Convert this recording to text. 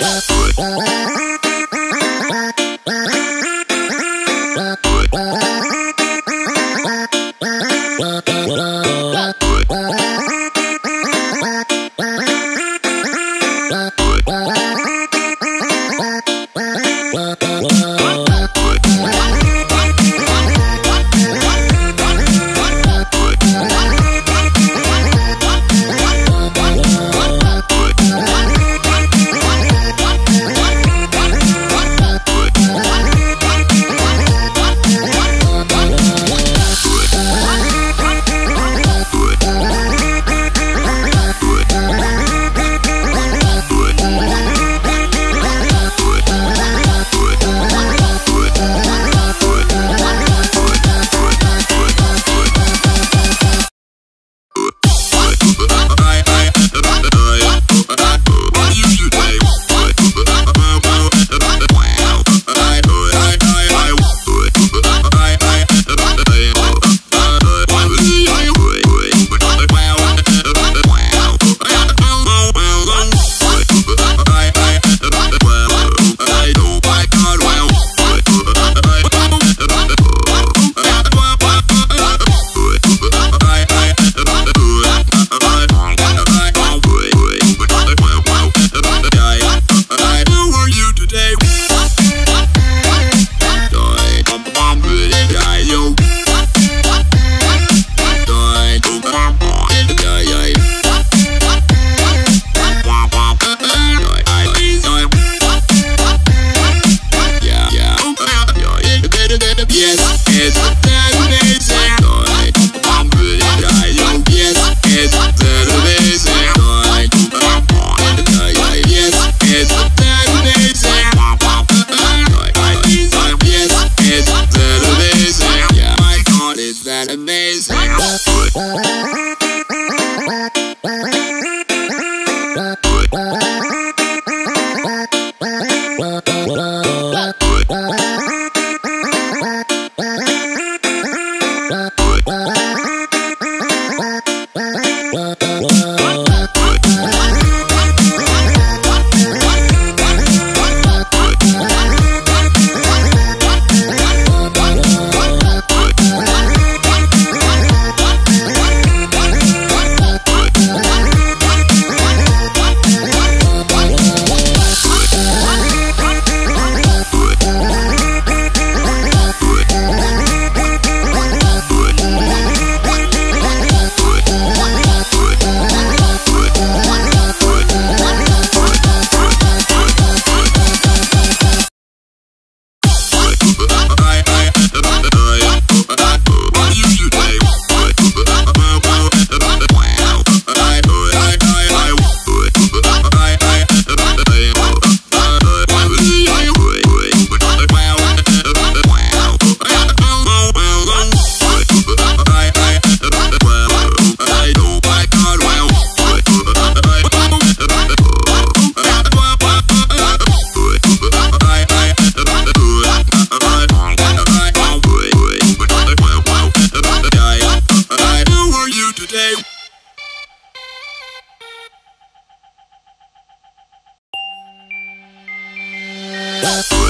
Yeah.